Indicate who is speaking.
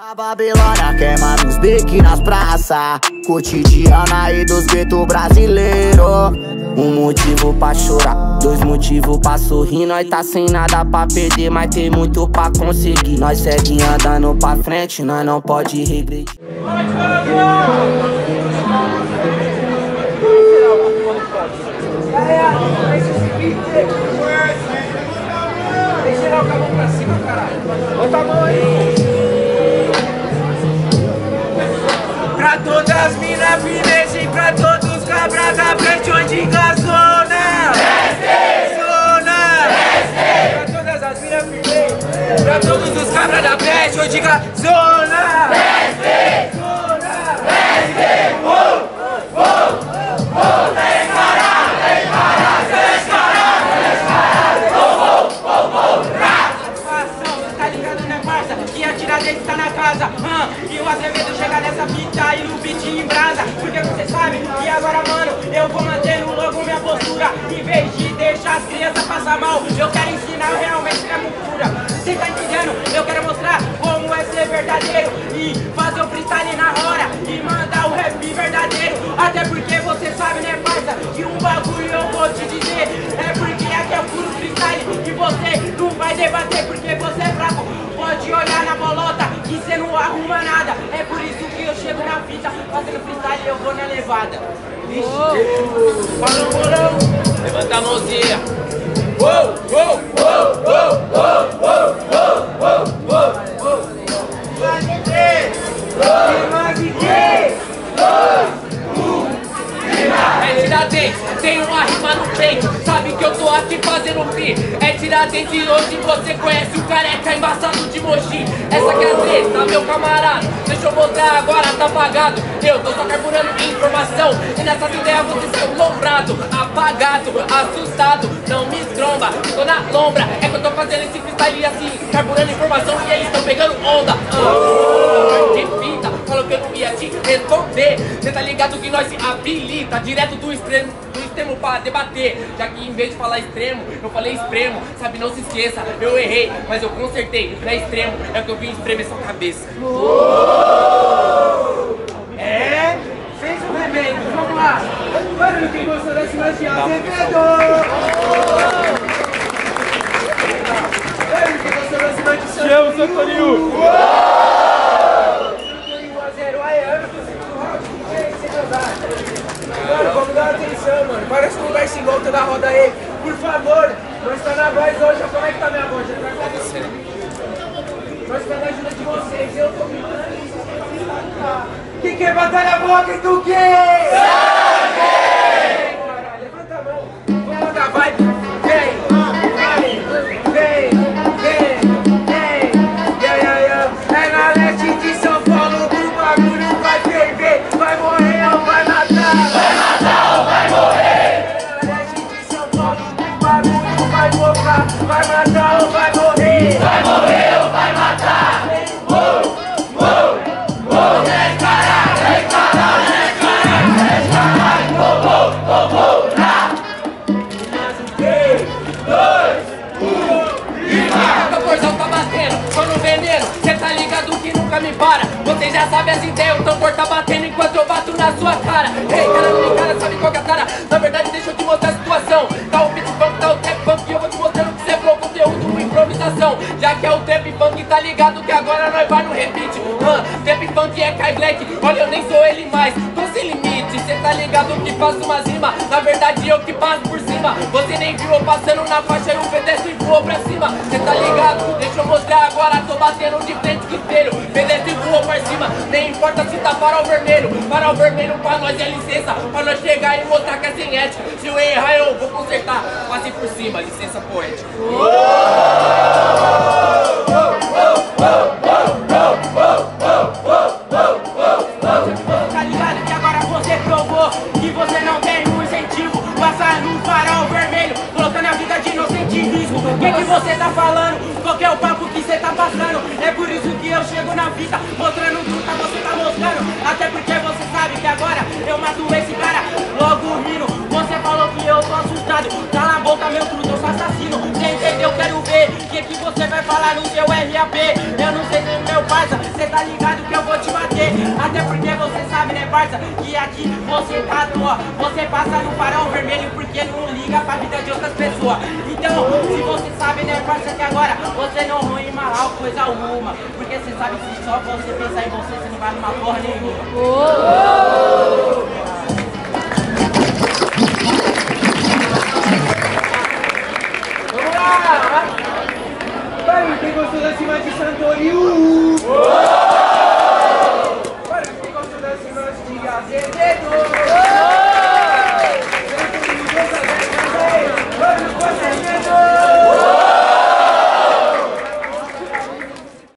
Speaker 1: A Babilônia queima nos beques nas praças Cotidiana aí dos guetos brasileiros Um motivo pra chorar, dois motivos pra sorrir. Nós tá sem nada pra perder, mas tem muito pra conseguir. Nós segue andando pra frente, nós não pode regredir
Speaker 2: Pra todas as minas firmeza e pra todos os cabras da frente onde gasona. Zona. Pra todas as minas todos os cabras da frente onde gasona. Satisfação, verdadeiro. E fazer o freestyle na hora. E mandar o rap verdadeiro. Até porque você sabe, né, parça? Que um bagulho eu vou te dizer. É porque aqui é o puro freestyle. E você não vai debater porque você é fraco. Pode olhar na bolota que cê não arruma nada. É por isso que eu chego na fita fazendo freestyle eu vou na levada. Vixe, Falou, bolão. Levanta a mãozinha.
Speaker 3: Tem uma rima no peito Sabe que eu tô aqui fazendo free É Tiradentes e hoje você conhece o careca embaçado de Mogi Essa que é a treta, meu camarada. Deixa eu mostrar agora, tá apagado. Eu tô só carburando informação. E nessas ideias você saiu lombrado. Apagado, assustado, não me estromba Tô na lombra, é que eu tô fazendo esse freestyle assim Carburando informação e eles estão pegando onda. Ah, responder Cê tá ligado que nós se habilita Direto do extremo, do extremo pra debater. Já que em vez de falar extremo, eu falei extremo. Sabe, não se esqueça, eu errei, mas eu consertei. Não é extremo, é que eu vim espremer sua cabeça.
Speaker 2: É, fez o remédio, vamos lá. Barulho quem gostou dessa imagem, Azevedo. Barulho quem gostou dessa imagem, Chama podcast volta toda roda aí. Por favor, não está na voz hoje. Como é que tá minha voz? Já tá com Nós pegamos a ajuda de vocês. Eu tô me mandando isso. O que, que é batalha boa que tu quer? Vai matar ou vai morrer? Vai morrer ou vai matar? Uou, uou, uou. Caralho, vem caralho. Uou, uou, uou, uou, lá. Três, dois,
Speaker 3: O tambor tá batendo, tô no veneno Cê tá ligado que nunca me para Você já sabe as ideias, o tambor tá batendo Enquanto eu bato na sua cara Ei, cara, não me cara, sabe qual que é a cara Na verdade, deixa eu te mostrar a situação improvisação Já que é o trap funk, tá ligado que agora nós vai no repeat. Trap funk é Kai Black, olha eu nem sou ele mais Tô sem limite, cê tá ligado que faço umas rimas Na verdade eu que passo por cima. Você nem viu eu passando na faixa e o pedestre voou pra cima. Cê tá ligado? Deixa eu mostrar agora Tô batendo de frente com espelho Pedestre voou pra cima Nem importa se tá farol vermelho. Farol vermelho pra nós é licença Pra nós chegar e mostrar que é sem ética. Se eu errar eu vou consertar. Passe por cima, licença poética.
Speaker 2: Tá O que que você tá falando? Qual que é o papo que você tá passando? É por isso que eu chego na fita, mostrando truta, você tá mostrando Até porque você sabe que agora eu mato esse cara logo rindo Você falou que eu tô assustado, cala a boca meu truta, eu sou assassino Você entendeu? Quero ver o que que você vai falar no seu RAP Eu não sei nem meu parça, cê tá ligado Até porque você sabe, né, parça, que aqui você tá à toa. Você passa no farol vermelho porque não liga pra vida de outras pessoas. Então, se você sabe, né, parça, que agora você não ruim mal coisa alguma. Porque você sabe que só você pensar em você, você não vai numa porra nenhuma.
Speaker 4: Vamos lá! Mano, quem gostou da cima de Santori? Mano,